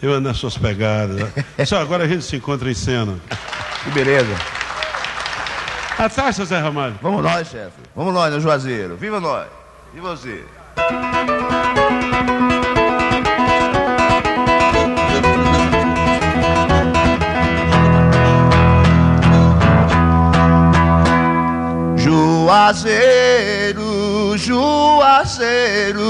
Eu ando nas suas pegadas. Só agora a gente se encontra em cena. Que beleza. Seu Zé Ramalho. Vamos nós, chefe. Vamos nós, no Juazeiro. Viva nós. E você? Juazeiro, Juazeiro,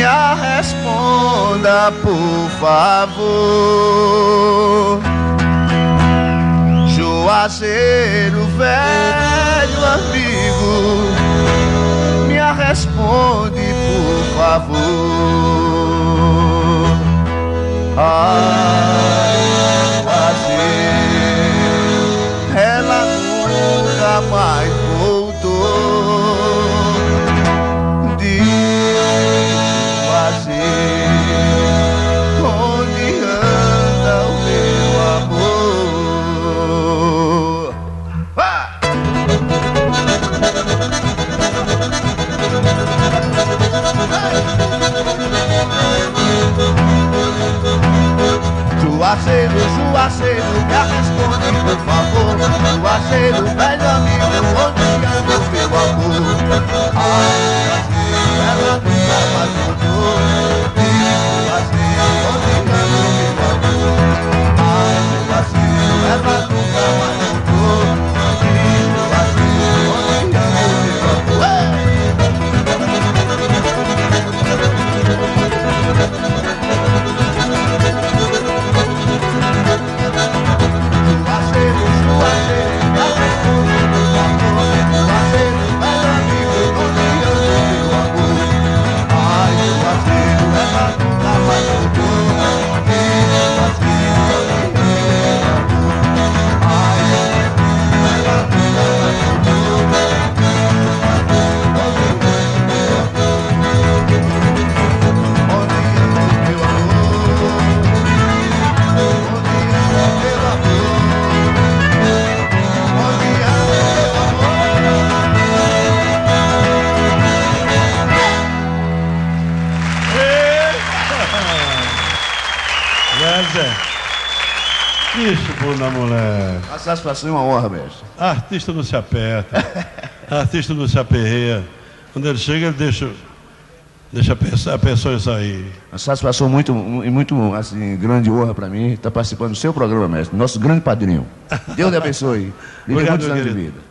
me responda por favor. Juazeiro, velho amigo, me responde por favor. Ai, Juazeiro, ela nunca mais Juazeiro, Juazeiro, me responde por favor Zé. Bicho bunda, moleque. Uma satisfação e uma honra, mestre. Artista não se aperta. Artista não se aperreia. Quando ele chega, ele deixa, deixa a pessoa, a sair. Uma satisfação muito, e muito assim, grande honra para mim estar participando do seu programa, mestre. Nosso grande padrinho. Deus lhe abençoe. Obrigado, muitos anos de vida.